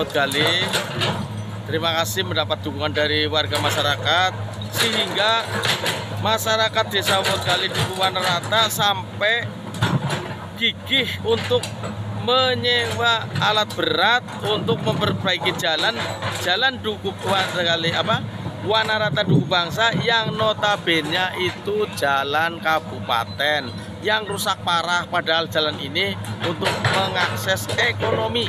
Wodgali. Terima kasih mendapat dukungan dari warga masyarakat sehingga masyarakat desa Wodgali di Rata sampai gigih untuk menyewa alat berat untuk memperbaiki jalan jalan Duku Wodgali apa Wanarata Duku Bangsa yang notabene itu jalan kabupaten yang rusak parah padahal jalan ini untuk mengakses ekonomi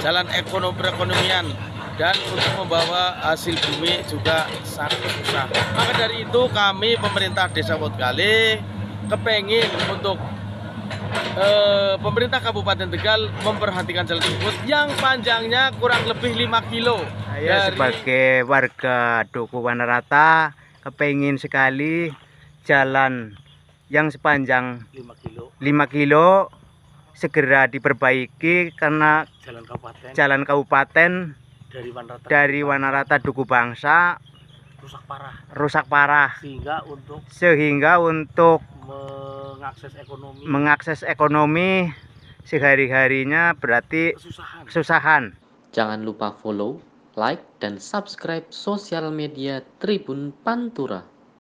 jalan ekonomi perekonomian dan untuk membawa hasil bumi juga sangat susah. Maka dari itu kami pemerintah desa Wodgali kepengin untuk eh, pemerintah Kabupaten Tegal memperhatikan jalan tersebut yang panjangnya kurang lebih 5 kilo. Saya Dari- sebagai warga Duku Wanarata kepingin sekali jalan yang sepanjang 5 kilo. 5 kilo segera diperbaiki karena jalan kabupaten. jalan kabupaten dari Wanrata dari Wanarata Duku Bangsa rusak parah. rusak parah. Sehingga untuk sehingga untuk mengakses ekonomi. mengakses ekonomi sehari-harinya berarti kesusahan. kesusahan. Jangan lupa follow, like, dan subscribe sosial media Tribun Pantura.